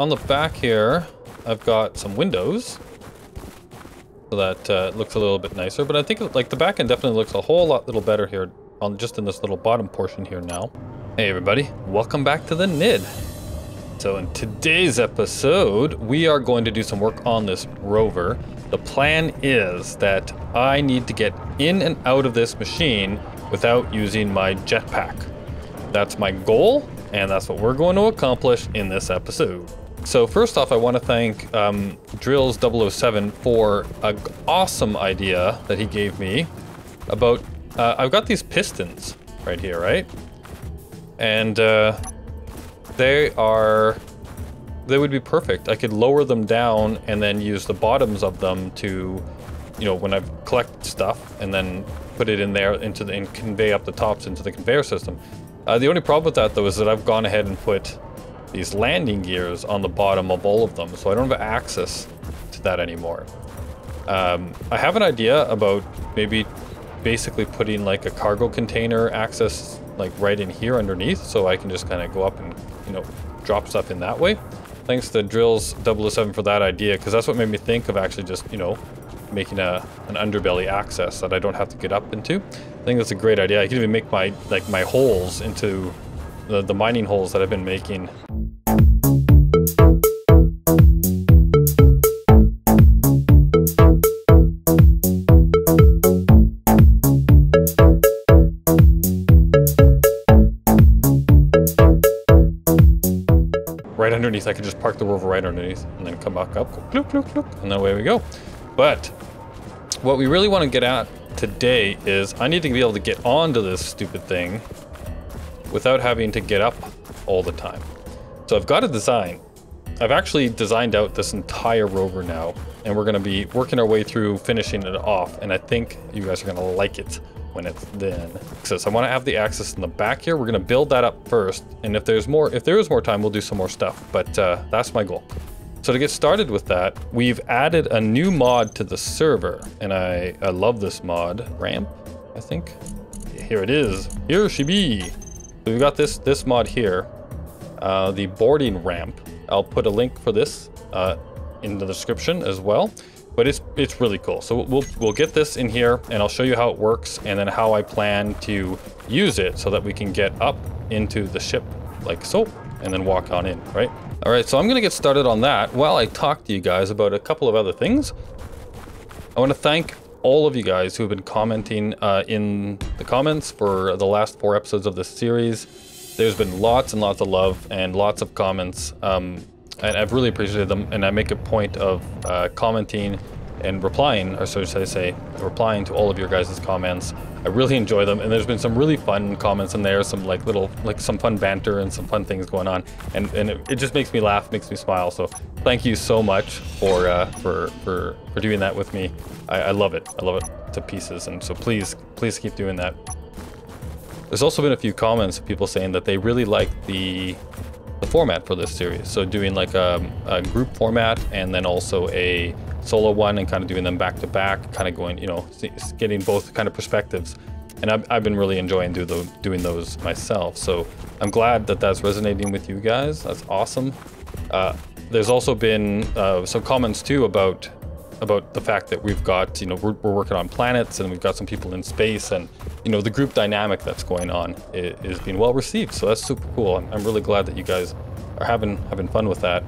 on the back here, I've got some windows. So that uh, looks a little bit nicer. But I think like the back end definitely looks a whole lot little better here on just in this little bottom portion here now. Hey everybody, welcome back to the Nidd. So in today's episode, we are going to do some work on this rover. The plan is that I need to get in and out of this machine without using my jetpack. That's my goal, and that's what we're going to accomplish in this episode. So first off, I want to thank um, Drills 007 for an awesome idea that he gave me about, uh, I've got these pistons right here, right? And uh, they are, they would be perfect. I could lower them down and then use the bottoms of them to, you know, when I collect stuff and then put it in there into the, and convey up the tops into the conveyor system. Uh, the only problem with that though is that I've gone ahead and put these landing gears on the bottom of all of them, so I don't have access to that anymore. Um, I have an idea about maybe basically putting like a cargo container access like right in here underneath, so I can just kind of go up and, you know, drop stuff in that way. Thanks to Drills 007 for that idea, because that's what made me think of actually just, you know, making a an underbelly access that I don't have to get up into. I think that's a great idea. I can even make my like my holes into the, the mining holes that I've been making underneath. I could just park the rover right underneath and then come back up, and then away we go. But what we really want to get at today is I need to be able to get onto this stupid thing without having to get up all the time. So I've got a design. I've actually designed out this entire rover now, and we're going to be working our way through finishing it off, and I think you guys are going to like it when it's. So, so I want to have the access in the back here. We're going to build that up first, and if there's more, if there is more time, we'll do some more stuff, but uh, that's my goal. So to get started with that, we've added a new mod to the server, and I, I love this mod, ramp, I think. Here it is, here she be. We've got this, this mod here, uh, the boarding ramp. I'll put a link for this uh, in the description as well, but it's it's really cool. So we'll we'll get this in here, and I'll show you how it works, and then how I plan to use it so that we can get up into the ship like so, and then walk on in, right? All right, so I'm gonna get started on that while I talk to you guys about a couple of other things. I want to thank all of you guys who have been commenting uh, in the comments for the last four episodes of this series. There's been lots and lots of love and lots of comments, um, and I've really appreciated them. And I make a point of uh, commenting and replying, or so should I say, replying to all of your guys' comments. I really enjoy them, and there's been some really fun comments in there, some like little, like some fun banter and some fun things going on, and and it, it just makes me laugh, makes me smile. So thank you so much for uh, for for for doing that with me. I, I love it. I love it to pieces, and so please please keep doing that. There's also been a few comments of people saying that they really like the the format for this series. So doing like a, a, group format and then also a solo one and kind of doing them back to back, kind of going, you know, getting both kind of perspectives. And I've, I've been really enjoying do the, doing those myself. So I'm glad that that's resonating with you guys. That's awesome. Uh, there's also been uh, some comments too about about the fact that we've got, you know, we're, we're, working on planets and we've got some people in space and, you know, the group dynamic that's going on is, is being well received. So that's super cool. I'm, I'm, really glad that you guys are having having fun with that.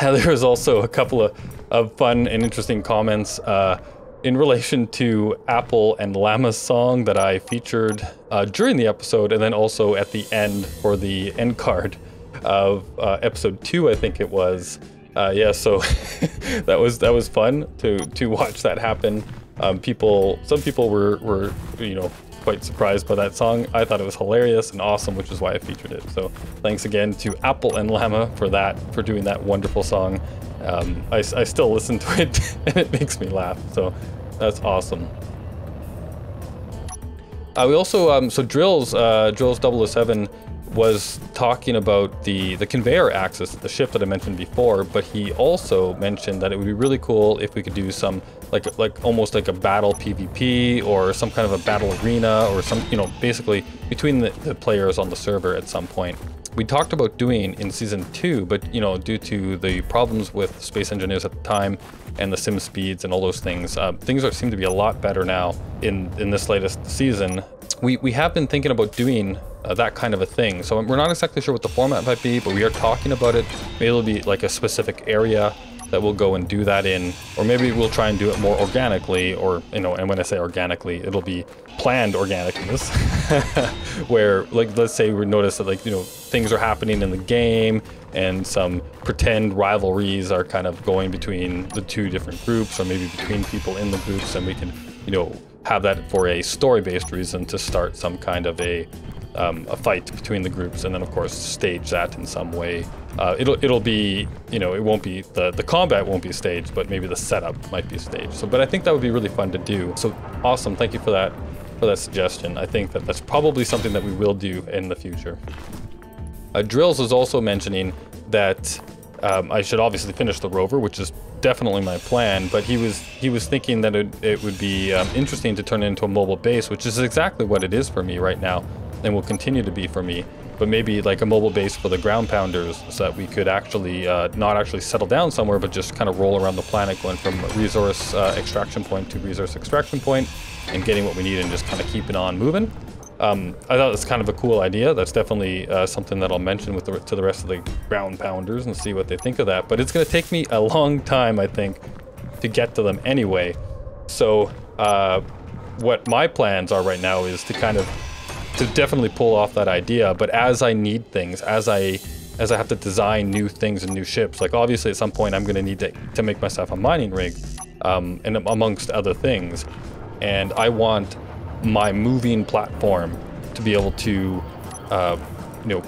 there was also a couple of, of fun and interesting comments uh, in relation to Apple and Llama's song that I featured uh, during the episode and then also at the end for the end card of uh, episode two, I think it was. Uh, yeah, so that was that was fun to to watch that happen. Um, people, some people were were you know quite surprised by that song. I thought it was hilarious and awesome, which is why I featured it. So thanks again to Apple and Llama for that for doing that wonderful song. Um, I, I still listen to it and it makes me laugh. So that's awesome. Uh, we also um, so drills uh, drills 007 was talking about the, the conveyor access, the ship that I mentioned before, but he also mentioned that it would be really cool if we could do some, like, like almost like a battle PvP or some kind of a battle arena or some, you know, basically between the, the players on the server at some point. we talked about doing in season two, but you know, due to the problems with space engineers at the time and the sim speeds and all those things, uh, things are, seem to be a lot better now in in this latest season. We we have been thinking about doing uh, that kind of a thing. So we're not exactly sure what the format might be, but we are talking about it. Maybe it'll be like a specific area that we'll go and do that in, or maybe we'll try and do it more organically, or, you know, and when I say organically, it'll be planned organicness, where, like, let's say we notice that, like, you know, things are happening in the game, and some pretend rivalries are kind of going between the two different groups, or maybe between people in the groups, and we can, you know, have that for a story-based reason to start some kind of a um, a fight between the groups, and then of course stage that in some way. Uh, it'll it'll be you know it won't be the the combat won't be staged, but maybe the setup might be staged. So, but I think that would be really fun to do. So awesome! Thank you for that for that suggestion. I think that that's probably something that we will do in the future. Uh, Drills is also mentioning that um, I should obviously finish the rover, which is definitely my plan. But he was he was thinking that it, it would be um, interesting to turn it into a mobile base, which is exactly what it is for me right now and will continue to be for me. But maybe like a mobile base for the ground pounders so that we could actually uh, not actually settle down somewhere, but just kind of roll around the planet going from resource uh, extraction point to resource extraction point and getting what we need and just kind of keeping on moving. Um, I thought it's kind of a cool idea. That's definitely uh, something that I'll mention with the, to the rest of the ground pounders and see what they think of that. But it's going to take me a long time, I think, to get to them anyway. So uh, what my plans are right now is to kind of to definitely pull off that idea. But as I need things, as I as I have to design new things and new ships, like obviously at some point I'm going to need to, to make myself a mining rig, um, and amongst other things. And I want my moving platform to be able to, uh, you know,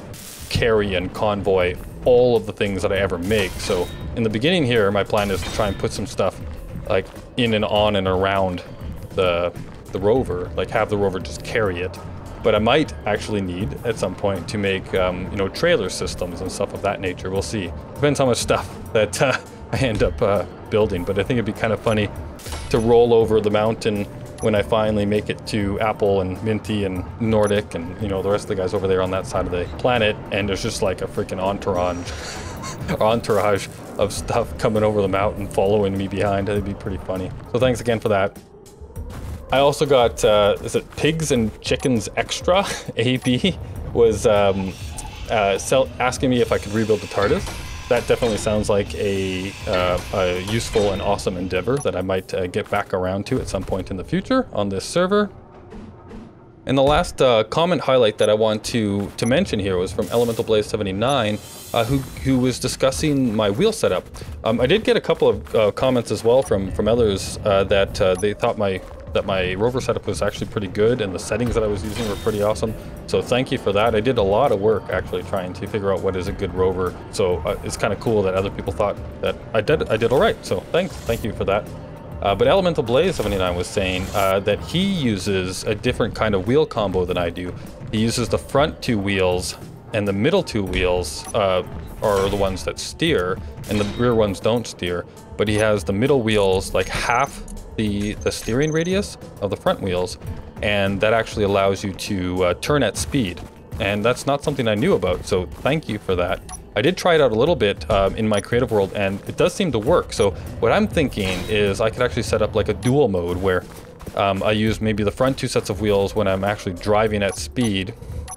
carry and convoy all of the things that I ever make. So in the beginning here, my plan is to try and put some stuff like in and on and around the the rover, like have the rover just carry it but I might actually need at some point to make, um, you know, trailer systems and stuff of that nature. We'll see. Depends how much stuff that uh, I end up uh, building, but I think it'd be kind of funny to roll over the mountain when I finally make it to Apple and Minty and Nordic and, you know, the rest of the guys over there on that side of the planet, and there's just like a freaking entourage, entourage of stuff coming over the mountain following me behind. It'd be pretty funny. So thanks again for that. I also got, uh, is it Pigs and Chickens Extra? AB was um, uh, sell, asking me if I could rebuild the TARDIS. That definitely sounds like a, uh, a useful and awesome endeavor that I might uh, get back around to at some point in the future on this server. And the last uh, comment highlight that I want to, to mention here was from Elemental Blaze 79, uh, who, who was discussing my wheel setup. Um, I did get a couple of uh, comments as well from, from others uh, that uh, they thought my that my rover setup was actually pretty good and the settings that I was using were pretty awesome. So thank you for that. I did a lot of work actually trying to figure out what is a good rover. So uh, it's kind of cool that other people thought that I did I did all right. So thanks, thank you for that. Uh, but Elemental Blaze 79 was saying uh, that he uses a different kind of wheel combo than I do. He uses the front two wheels and the middle two wheels uh, are the ones that steer and the rear ones don't steer. But he has the middle wheels like half the, the steering radius of the front wheels, and that actually allows you to uh, turn at speed. And that's not something I knew about, so thank you for that. I did try it out a little bit um, in my creative world, and it does seem to work. So what I'm thinking is I could actually set up like a dual mode where um, I use maybe the front two sets of wheels when I'm actually driving at speed,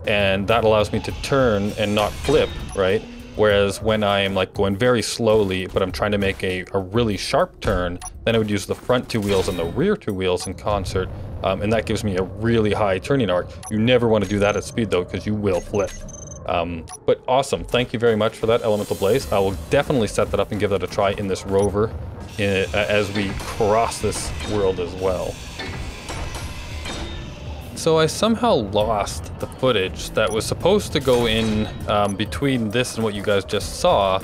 and that allows me to turn and not flip, right? Whereas when I'm like going very slowly, but I'm trying to make a, a really sharp turn, then I would use the front two wheels and the rear two wheels in concert. Um, and that gives me a really high turning arc. You never want to do that at speed though, because you will flip. Um, but awesome. Thank you very much for that, Elemental Blaze. I will definitely set that up and give that a try in this rover in, uh, as we cross this world as well. So I somehow lost the footage that was supposed to go in um, between this and what you guys just saw,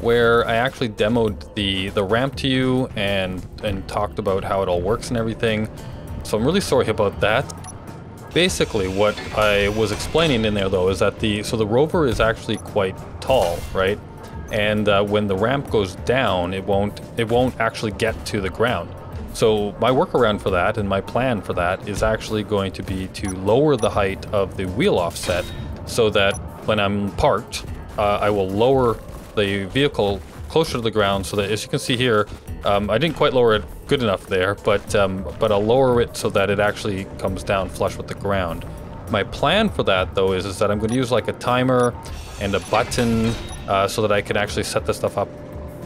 where I actually demoed the, the ramp to you and, and talked about how it all works and everything. So I'm really sorry about that. Basically, what I was explaining in there though is that the, so the rover is actually quite tall, right? And uh, when the ramp goes down, it won't, it won't actually get to the ground. So my workaround for that and my plan for that is actually going to be to lower the height of the wheel offset so that when I'm parked, uh, I will lower the vehicle closer to the ground so that, as you can see here, um, I didn't quite lower it good enough there, but um, but I'll lower it so that it actually comes down flush with the ground. My plan for that, though, is, is that I'm going to use like a timer and a button uh, so that I can actually set this stuff up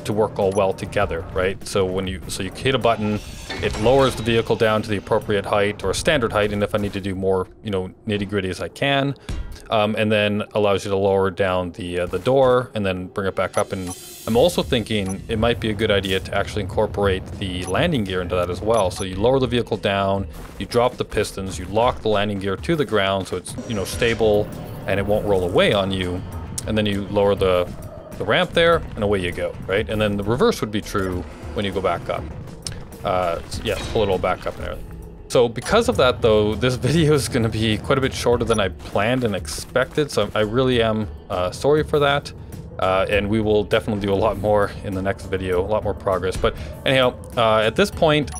to work all well together, right? So when you so you hit a button, it lowers the vehicle down to the appropriate height or standard height, and if I need to do more, you know, nitty gritty as I can, um, and then allows you to lower down the uh, the door and then bring it back up. And I'm also thinking it might be a good idea to actually incorporate the landing gear into that as well. So you lower the vehicle down, you drop the pistons, you lock the landing gear to the ground so it's you know stable and it won't roll away on you, and then you lower the the ramp there and away you go, right? And then the reverse would be true when you go back up. Uh, yeah, pull it all back up and everything. So because of that though, this video is going to be quite a bit shorter than I planned and expected. So I really am uh, sorry for that. Uh, and we will definitely do a lot more in the next video, a lot more progress. But anyhow, uh, at this point,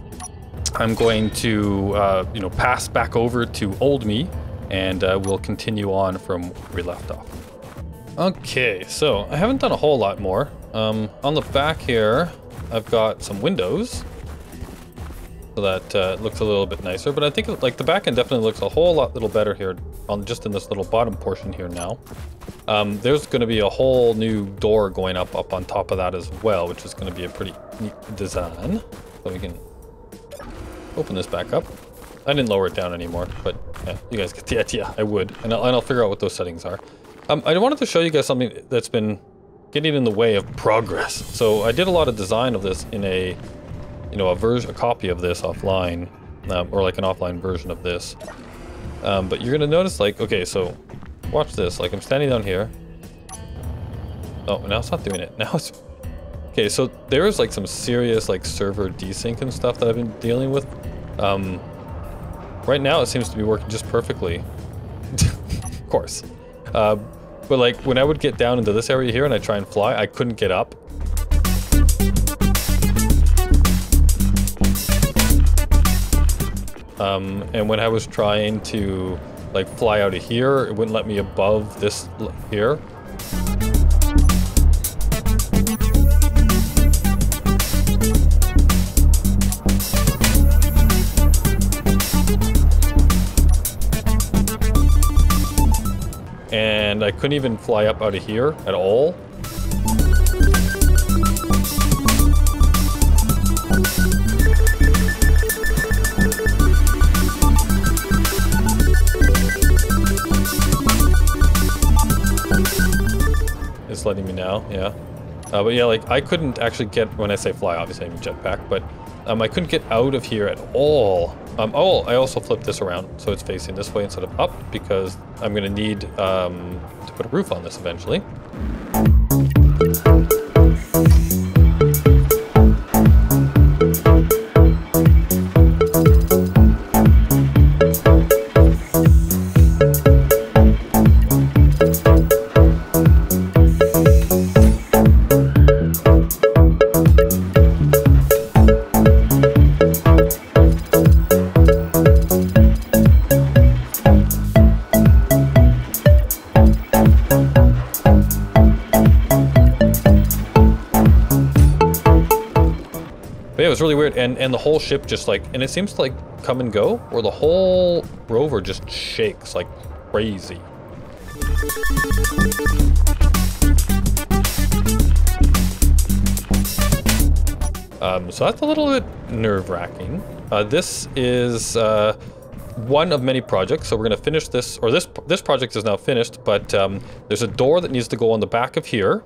I'm going to, uh, you know, pass back over to old me and uh, we'll continue on from where we left off. Okay, so I haven't done a whole lot more. Um, on the back here, I've got some windows so that uh, looks a little bit nicer. But I think like the back end definitely looks a whole lot little better here on just in this little bottom portion here now. Um, there's going to be a whole new door going up up on top of that as well, which is going to be a pretty neat design. So we can open this back up. I didn't lower it down anymore, but yeah, you guys get the idea. I would, and I'll, and I'll figure out what those settings are. Um, I wanted to show you guys something that's been getting in the way of progress. So I did a lot of design of this in a you know, a version, a copy of this offline, um, or like an offline version of this. Um, but you're gonna notice, like, okay, so watch this. Like, I'm standing down here. Oh, now it's not doing it. Now it's okay. So there is like some serious like server desync and stuff that I've been dealing with. Um, right now, it seems to be working just perfectly. of course. Uh, but like when I would get down into this area here and I try and fly, I couldn't get up Um, and when I was trying to like fly out of here, it wouldn't let me above this here. I couldn't even fly up out of here at all. it's letting me now, yeah. Uh, but yeah, like, I couldn't actually get, when I say fly, obviously I mean jetpack, but um, I couldn't get out of here at all. Um, oh, I also flipped this around, so it's facing this way instead of up, because I'm going to need um, to put a roof on this eventually. Really weird. And and the whole ship just like, and it seems to like come and go, or the whole rover just shakes like crazy. Um, so that's a little bit nerve-wracking. Uh, this is uh, one of many projects, so we're going to finish this, or this this project is now finished, but um, there's a door that needs to go on the back of here,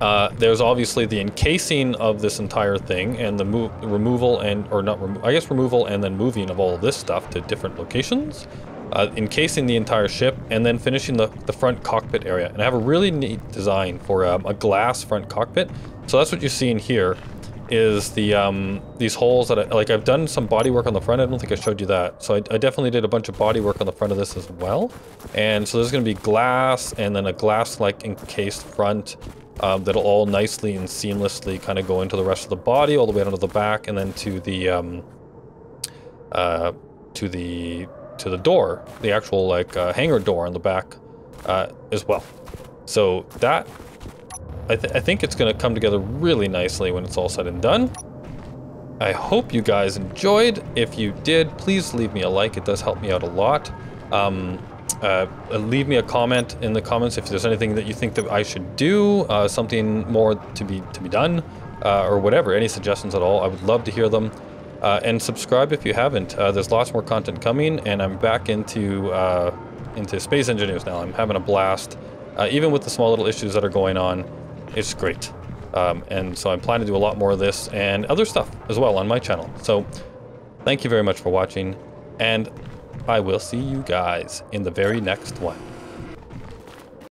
uh, there's obviously the encasing of this entire thing and the removal and, or not, remo I guess removal and then moving of all of this stuff to different locations. Uh, encasing the entire ship and then finishing the, the front cockpit area. And I have a really neat design for um, a glass front cockpit. So that's what you see in here is the um, these holes that I, like I've done some body work on the front. I don't think I showed you that. So I, I definitely did a bunch of body work on the front of this as well. And so there's going to be glass and then a glass like encased front um, that'll all nicely and seamlessly kind of go into the rest of the body, all the way down to the back, and then to the um, uh, to the to the door, the actual like uh, hangar door on the back uh, as well. So that, I, th I think it's going to come together really nicely when it's all said and done. I hope you guys enjoyed. If you did, please leave me a like. It does help me out a lot. Um, uh, leave me a comment in the comments if there's anything that you think that I should do, uh, something more to be to be done, uh, or whatever. Any suggestions at all? I would love to hear them. Uh, and subscribe if you haven't. Uh, there's lots more content coming, and I'm back into uh, into Space Engineers now. I'm having a blast, even with the small little issues that are going on. It's great. Um, and so I'm planning to do a lot more of this and other stuff as well on my channel. So thank you very much for watching, and I will see you guys in the very next one.